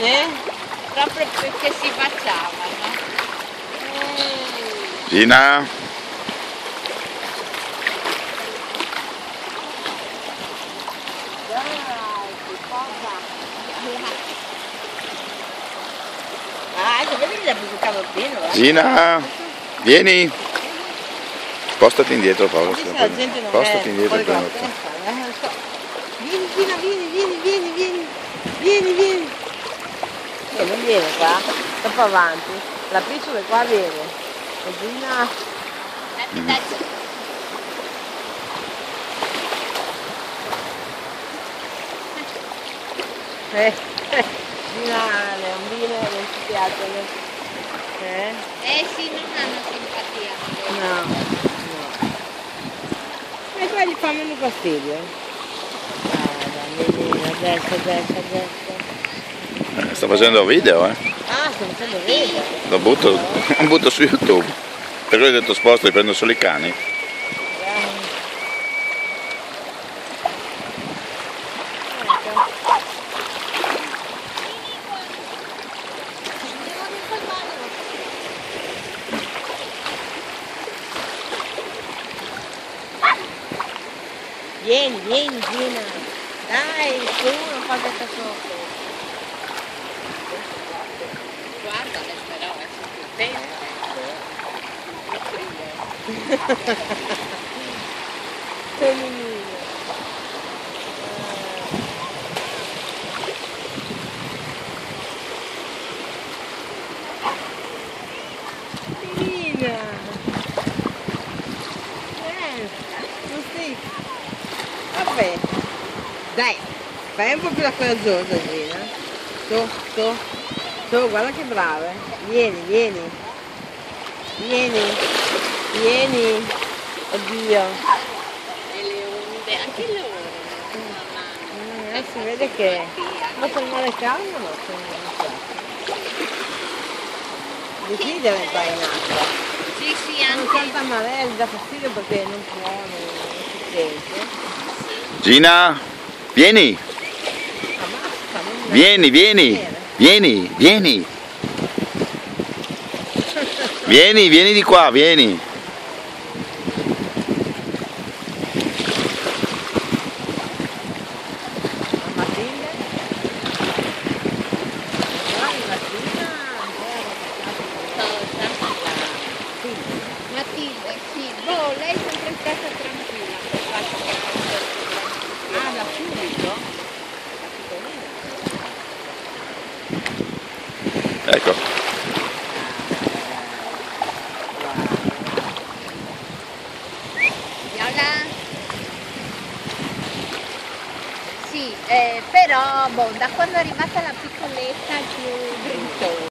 Eh? Proprio perché si baciavano. Eh. Gina? Dai, che cosa? Ah? Gina? Vieni. Spostati indietro Paolo. Spostati indietro eh. Vieni Gina, vieni, vieni, vieni, vieni, vieni, vieni. Eh, non viene qua, troppo avanti. La piccola qua viene. E Gina... Eh, Gina, le bambine non ci piacciono. Eh? Eh sì, non hanno simpatia. No, no. E qua gli fa meno fastidio. Guarda, vedi, adesso, adesso, adesso. Eh, Sto facendo video, eh. Ah, sto facendo vedere. Lo butto, lo butto su YouTube. Per quello ho detto sposto prendo solo i cani. Vieni, vieni Gina. Dai, su, non fa testa sotto. Guarda le però, è contenta. Femminile. Menina. Eh, così. Vabbè. Dai, fai un po' più la coraggiosa Gina. Su, su. Su, guarda che brava. eh. Vieni, vieni. Vieni. Vieni. Oddio. E le onde, anche loro. Mm, eh, si vede che ma sul mare calmo no, sono non so. Di deve entrare in acqua. Sì, sì, Non anche canta male, gli dà fastidio perché non può, non, non si sente. Gina? Vieni, non vieni, vieni. Vieni, vieni. Vieni, vieni di qua, vieni. Matilde? Sì. Boh, lei è sempre stata tranquilla. Ah, da subito? La piccolina? Ecco. Viola? Sì, eh, però boh, da quando è arrivata la piccoletta più grintosa.